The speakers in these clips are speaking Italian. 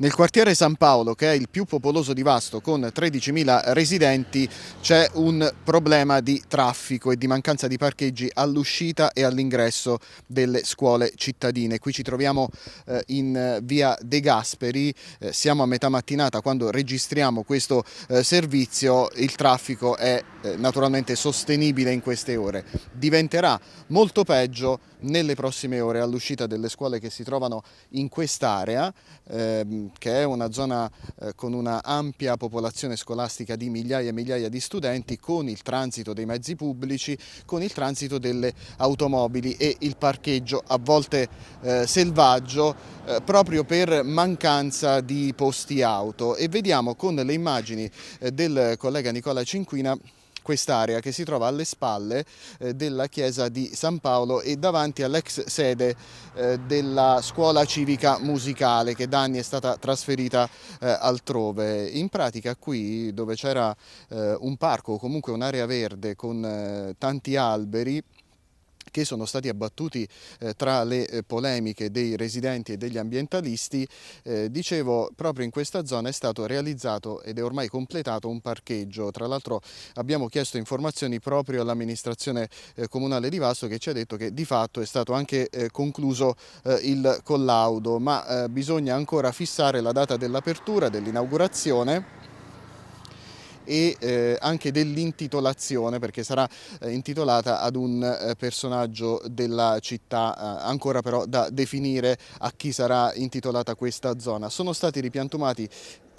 Nel quartiere San Paolo, che è il più popoloso di Vasto con 13.000 residenti, c'è un problema di traffico e di mancanza di parcheggi all'uscita e all'ingresso delle scuole cittadine. Qui ci troviamo eh, in via De Gasperi, eh, siamo a metà mattinata quando registriamo questo eh, servizio, il traffico è eh, naturalmente sostenibile in queste ore. Diventerà molto peggio nelle prossime ore all'uscita delle scuole che si trovano in quest'area ehm, che è una zona eh, con una ampia popolazione scolastica di migliaia e migliaia di studenti, con il transito dei mezzi pubblici, con il transito delle automobili e il parcheggio a volte eh, selvaggio eh, proprio per mancanza di posti auto. E vediamo con le immagini del collega Nicola Cinquina quest'area che si trova alle spalle eh, della chiesa di San Paolo e davanti all'ex sede eh, della scuola civica musicale che da anni è stata trasferita eh, altrove. In pratica qui dove c'era un parco o comunque un'area verde con tanti alberi che sono stati abbattuti eh, tra le eh, polemiche dei residenti e degli ambientalisti, eh, dicevo proprio in questa zona è stato realizzato ed è ormai completato un parcheggio, tra l'altro abbiamo chiesto informazioni proprio all'amministrazione eh, comunale di Vasto che ci ha detto che di fatto è stato anche eh, concluso eh, il collaudo, ma bisogna ancora fissare la data dell'apertura, dell'inaugurazione e eh, anche dell'intitolazione perché sarà eh, intitolata ad un eh, personaggio della città eh, ancora però da definire a chi sarà intitolata questa zona. Sono stati ripiantumati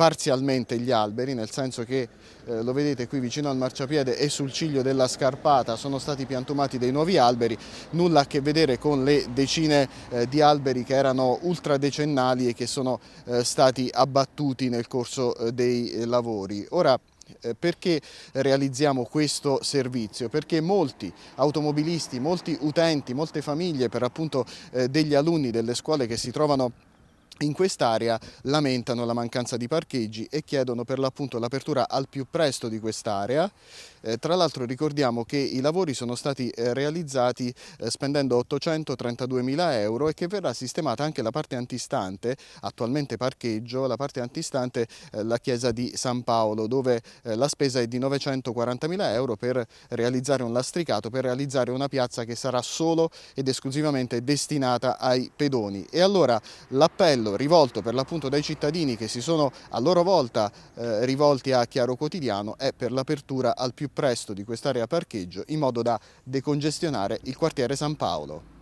parzialmente gli alberi, nel senso che eh, lo vedete qui vicino al marciapiede e sul ciglio della scarpata sono stati piantumati dei nuovi alberi, nulla a che vedere con le decine eh, di alberi che erano ultradecennali e che sono eh, stati abbattuti nel corso eh, dei lavori. Ora, eh, perché realizziamo questo servizio? Perché molti automobilisti, molti utenti, molte famiglie per appunto eh, degli alunni delle scuole che si trovano in quest'area lamentano la mancanza di parcheggi e chiedono per l'appunto l'apertura al più presto di quest'area. Eh, tra l'altro ricordiamo che i lavori sono stati eh, realizzati eh, spendendo 832 mila euro e che verrà sistemata anche la parte antistante, attualmente parcheggio, la parte antistante eh, la chiesa di San Paolo dove eh, la spesa è di 940 mila euro per realizzare un lastricato, per realizzare una piazza che sarà solo ed esclusivamente destinata ai pedoni. E allora l'appello rivolto per l'appunto dai cittadini che si sono a loro volta eh, rivolti a Chiaro Quotidiano è per l'apertura al più presto di quest'area parcheggio in modo da decongestionare il quartiere San Paolo.